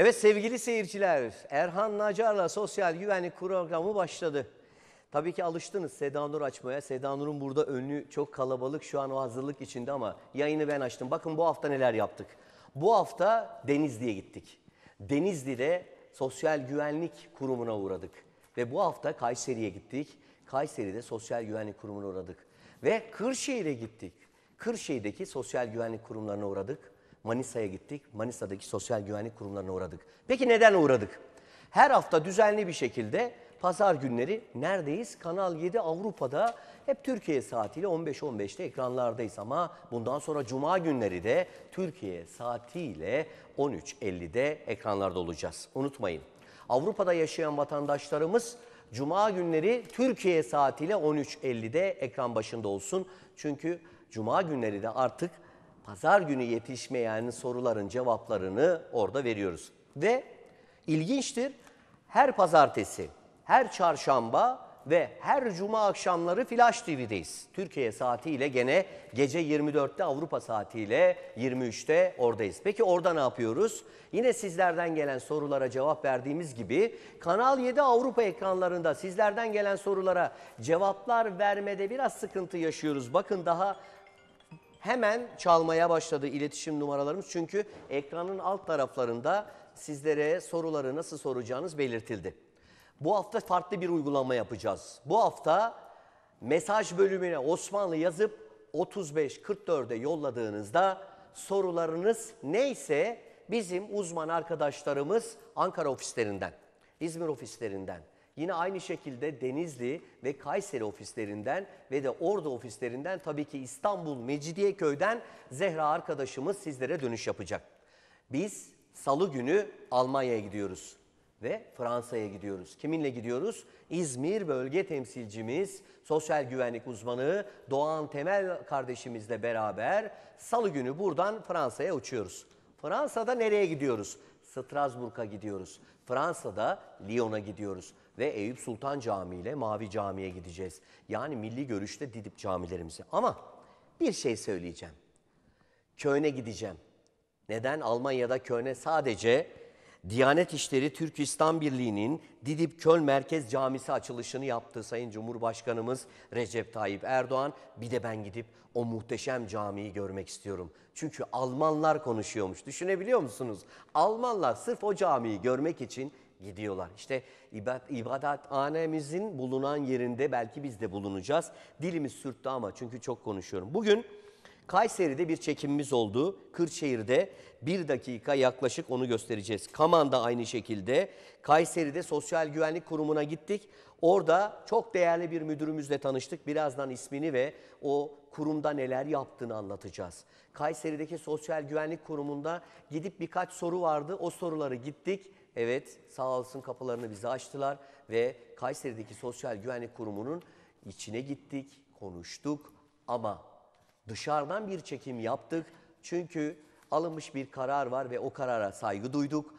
Evet sevgili seyirciler, Erhan Nacar'la sosyal güvenlik programı başladı. Tabii ki alıştınız Seda Nur açmaya. Seda Nur'un burada önlü çok kalabalık şu an o hazırlık içinde ama yayını ben açtım. Bakın bu hafta neler yaptık. Bu hafta Denizli'ye gittik. Denizli'de Sosyal Güvenlik Kurumu'na uğradık. Ve bu hafta Kayseri'ye gittik. Kayseri'de Sosyal Güvenlik Kurumu'na uğradık. Ve Kırşehir'e gittik. Kırşehir'deki Sosyal Güvenlik Kurumlarına uğradık. Manisa'ya gittik. Manisa'daki sosyal güvenlik kurumlarına uğradık. Peki neden uğradık? Her hafta düzenli bir şekilde pazar günleri neredeyiz? Kanal 7 Avrupa'da hep Türkiye saatiyle 15-15'te ekranlardayız ama bundan sonra cuma günleri de Türkiye saatiyle 13.50'de ekranlarda olacağız. Unutmayın. Avrupa'da yaşayan vatandaşlarımız cuma günleri Türkiye saatiyle 13.50'de ekran başında olsun. Çünkü cuma günleri de artık pazar günü yetişmeyen soruların cevaplarını orada veriyoruz. Ve ilginçtir her pazartesi, her çarşamba ve her cuma akşamları Flash TV'deyiz. Türkiye saatiyle gene gece 24'te Avrupa saatiyle 23'te oradayız. Peki orada ne yapıyoruz? Yine sizlerden gelen sorulara cevap verdiğimiz gibi Kanal 7 Avrupa ekranlarında sizlerden gelen sorulara cevaplar vermede biraz sıkıntı yaşıyoruz. Bakın daha hemen çalmaya başladı iletişim numaralarımız. Çünkü ekranın alt taraflarında sizlere soruları nasıl soracağınız belirtildi. Bu hafta farklı bir uygulama yapacağız. Bu hafta mesaj bölümüne Osmanlı yazıp 3544'e yolladığınızda sorularınız neyse bizim uzman arkadaşlarımız Ankara ofislerinden, İzmir ofislerinden, Yine aynı şekilde Denizli ve Kayseri ofislerinden ve de Ordu ofislerinden tabii ki İstanbul Mecidiyeköy'den Zehra arkadaşımız sizlere dönüş yapacak. Biz salı günü Almanya'ya gidiyoruz ve Fransa'ya gidiyoruz. Kiminle gidiyoruz? İzmir bölge temsilcimiz, sosyal güvenlik uzmanı Doğan Temel kardeşimizle beraber salı günü buradan Fransa'ya uçuyoruz. Fransa'da nereye gidiyoruz? Strasbourg'a gidiyoruz. Fransa'da Lyon'a gidiyoruz ve Eyüp Sultan Camii ile Mavi Cami'ye gideceğiz. Yani milli görüşte Didip camilerimizi. Ama bir şey söyleyeceğim. Köln'e gideceğim. Neden? Almanya'da Köln'e sadece Diyanet İşleri Türk İslam Birliği'nin Didip Köln Merkez Camisi açılışını yaptı Sayın Cumhurbaşkanımız Recep Tayyip Erdoğan. Bir de ben gidip o muhteşem camiyi görmek istiyorum. Çünkü Almanlar konuşuyormuş. Düşünebiliyor musunuz? Almanlar sırf o camiyi görmek için gidiyorlar. İşte ibadethanemizin bulunan yerinde belki biz de bulunacağız. Dilimiz sürttü ama çünkü çok konuşuyorum. Bugün Kayseri'de bir çekimimiz oldu. Kırşehir'de bir dakika yaklaşık onu göstereceğiz. Kaman'da aynı şekilde. Kayseri'de Sosyal Güvenlik Kurumu'na gittik. Orada çok değerli bir müdürümüzle tanıştık. Birazdan ismini ve o kurumda neler yaptığını anlatacağız. Kayseri'deki Sosyal Güvenlik Kurumu'nda gidip birkaç soru vardı. O soruları gittik. Evet sağ olsun kapılarını bize açtılar ve Kayseri'deki Sosyal Güvenlik Kurumu'nun içine gittik, konuştuk ama dışarıdan bir çekim yaptık. Çünkü alınmış bir karar var ve o karara saygı duyduk.